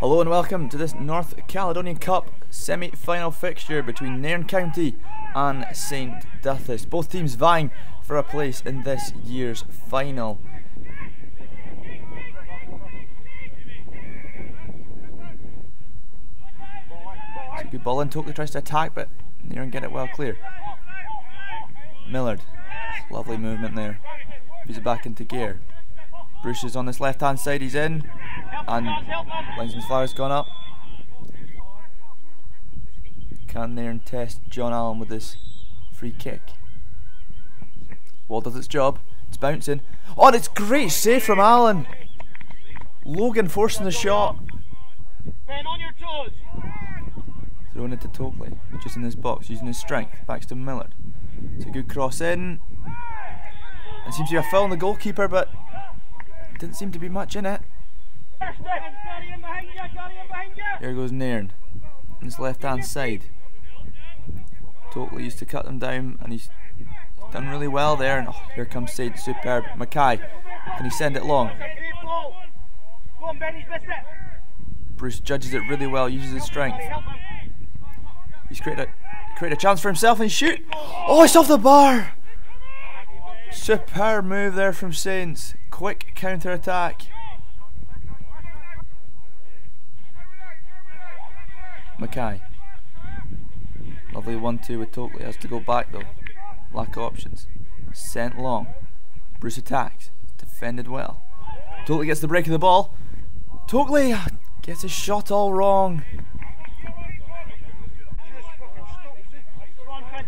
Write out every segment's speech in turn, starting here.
Hello and welcome to this North Caledonian Cup semi-final fixture between Nairn County and St Duthus. Both teams vying for a place in this year's final. It's a good ball in, Totally tries to attack but Nairn get it well clear. Millard, lovely movement there. He's back into gear. Bruce is on this left hand side, he's in. And Linesman's fire has gone up. Can there and test John Allen with this free kick. Wall does its job. It's bouncing. Oh, and it's great save from Allen. Logan forcing the shot. Throwing it to Tokley, just in this box, using his strength. Backs to Millard. It's a good cross in. It seems to be a foul on the goalkeeper, but didn't seem to be much in it. Here goes Nairn on his left hand side. Totally used to cut them down and he's done really well there. And oh, here comes Said, superb. Mackay, can he send it long? Bruce judges it really well, uses his strength. He's created a, created a chance for himself and shoot. Oh, it's off the bar! Superb move there from Saints. Quick counter attack. Mackay. Lovely 1-2 with Tokley. Has to go back though. Lack of options. Sent long. Bruce attacks. Defended well. Tokley gets the break of the ball. Tokley gets his shot all wrong.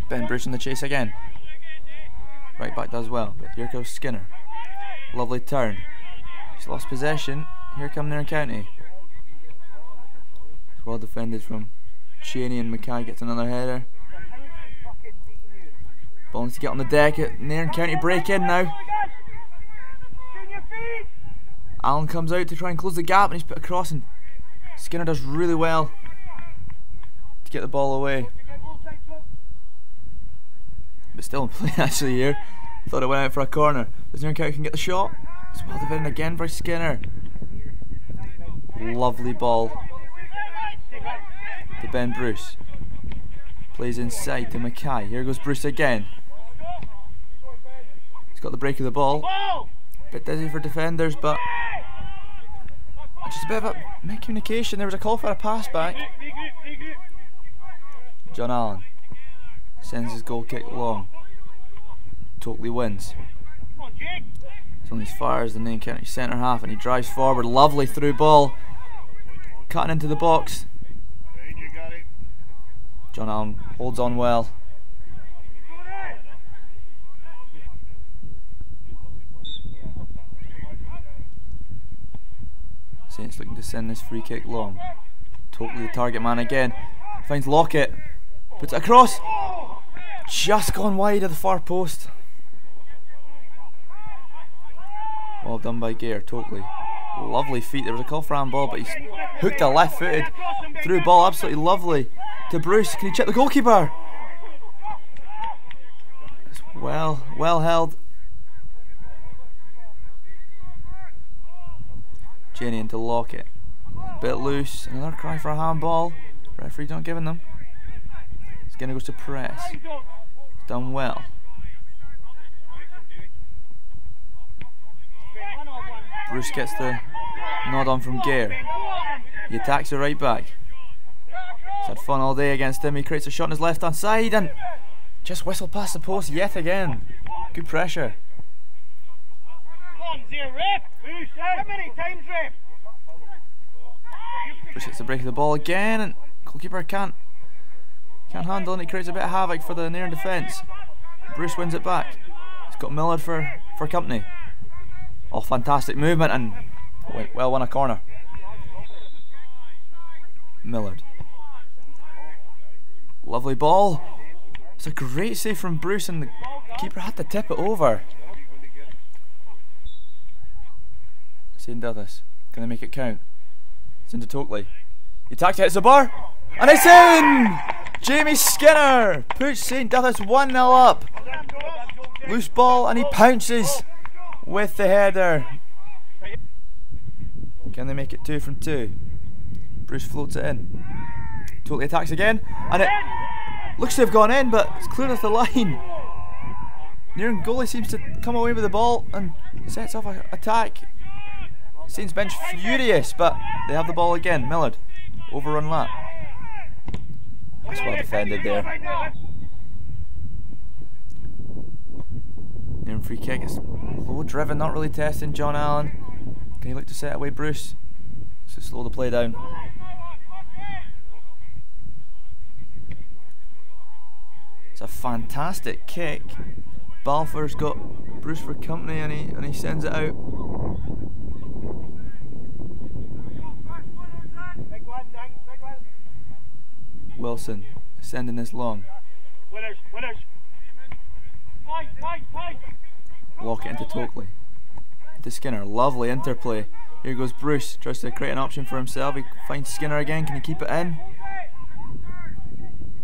Ben Bruce in the chase again. Right back does well, but here goes Skinner. Lovely turn. He's lost possession. Here come Nairn County. Well defended from Cheney and Mackay gets another header. Ball needs to get on the deck. Nairn County break in now. Allen comes out to try and close the gap and he's put across and Skinner does really well to get the ball away. But still in play actually here. Thought it went out for a corner. Does Nairn County can get the shot? It's well defended again by Skinner. Lovely ball to Ben Bruce. Plays inside to Mackay. Here goes Bruce again. He's got the break of the ball. Bit dizzy for defenders, but just a bit of a miscommunication. There was a call for a pass back. John Allen sends his goal kick long. Totally wins. It's only as far as the Nairn County centre half, and he drives forward. Lovely through ball. Cutting into the box. John Allen holds on well. Saints looking to send this free kick long. Totally the target man again. Finds Lockett. Puts it across. Just gone wide of the far post. Well done by Gare, totally. Lovely feet. There was a call for handball, but he's hooked a left footed through ball. Absolutely lovely to Bruce. Can he check the goalkeeper? It's well, well held. Jenny into Lockett. Bit loose. Another cry for a handball. Referee not giving them. Skinner going to go to press. It's done well. Bruce gets the nod on from Gear. He attacks the right back. He's had fun all day against him. He creates a shot on his left hand side and just whistle past the post yet again. Good pressure. Bruce gets the break of the ball again and goalkeeper can't can't handle and he creates a bit of havoc for the near defence. Bruce wins it back. He's got Millard for, for company. Oh fantastic movement and went well won a corner. Millard. Lovely ball. It's a great save from Bruce and the keeper had to tip it over. St. Duthus. Can they make it count? It's into Tokley. It, hits the bar. And it's in! Jamie Skinner puts St. Duthus 1 0 up. Loose ball and he pounces with the header. Can they make it two from two? Bruce floats it in. Totally attacks again, and it looks to have gone in, but it's cleared off the line. Nairn goalie seems to come away with the ball and sets off an attack. Saints bench furious, but they have the ball again. Millard, overrun lap. That's well defended there. Nairn free kick is low driven, not really testing John Allen. Can he look to set away Bruce? So slow the play down. It's a fantastic kick. Balfour's got Bruce for company and he and he sends it out. Wilson sending this long. Lock it into Tokley. To Skinner. Lovely interplay. Here goes Bruce. Tries to create an option for himself. He finds Skinner again. Can he keep it in?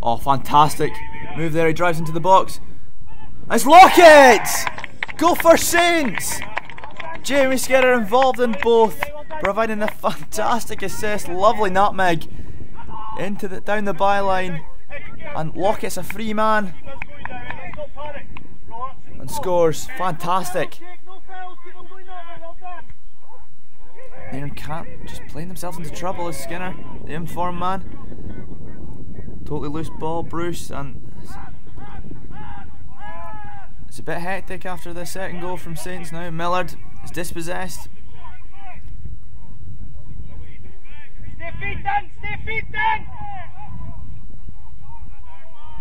Oh, fantastic. Move there. He drives into the box. It's Lockett! Go for Saints! Jamie Skinner involved in both, providing a fantastic assist. Lovely nutmeg into the down the byline, and Lockett's a free man and scores. Fantastic. Nairn can't just playing themselves into trouble as Skinner, the informed man. Totally loose ball, Bruce, and it's a bit hectic after the second goal from Saints now. Millard is dispossessed.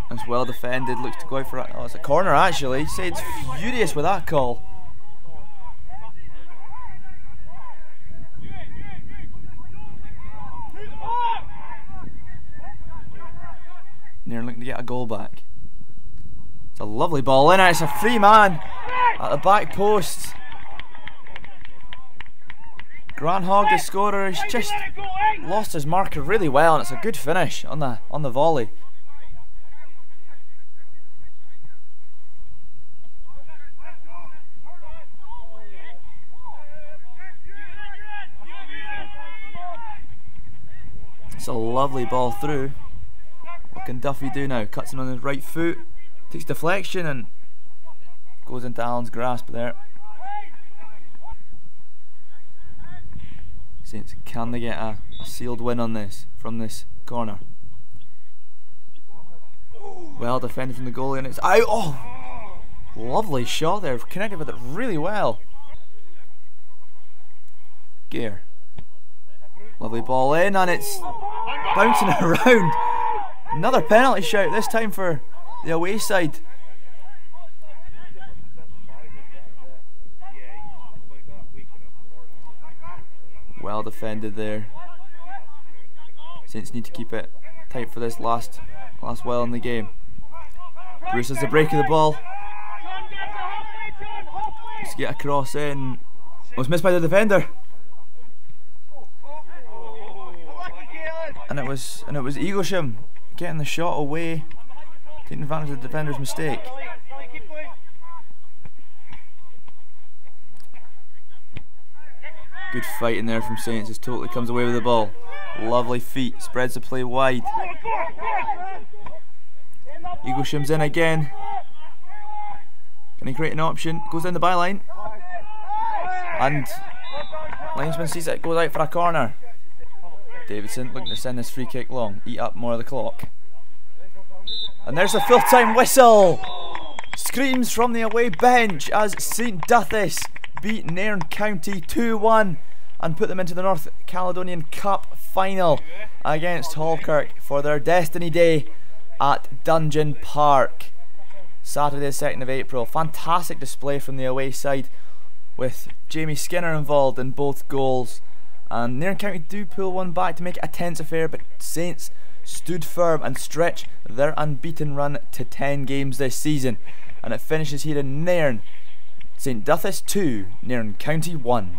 It's well defended, looks to go for it. Oh, it's a corner actually. Saints furious with that call. Nairn looking to get a goal back. It's a lovely ball in it. It's a free man at the back post. Grant Hogg, the scorer, has just lost his marker really well, and it's a good finish on the on the volley. A lovely ball through. What can Duffy do now? Cuts him on his right foot. Takes deflection and goes into Allen's grasp there. Saints, can they get a, a sealed win on this from this corner? Well defended from the goalie and it's out. Oh, lovely shot there. Connected with it really well. Gear. Lovely ball in and it's bouncing around. Another penalty shout this time for the away side. Well defended there. Saints need to keep it tight for this last last well in the game. Bruce has the break of the ball. Let's get a cross in. Was missed by the defender. And it was and it was Eaglesham getting the shot away. Taking advantage of the defender's mistake. Good fight in there from Saints as totally comes away with the ball. Lovely feet, spreads the play wide. Eaglesham's in again. Can he create an option? Goes down the byline. And linesman sees it, goes out for a corner. Davidson looking to send this free kick long, eat up more of the clock. And there's a full time whistle! Screams from the away bench as St Duthus beat Nairn County 2 1 and put them into the North Caledonian Cup final against Halkirk for their Destiny Day at Dudgeon Park. Saturday, the 2nd of April. Fantastic display from the away side with Jamie Skinner involved in both goals. And Nairn County do pull one back to make it a tense affair, but Saints stood firm and stretch their unbeaten run to 10 games this season. And it finishes here in Nairn. St Duthus 2, Nairn County 1.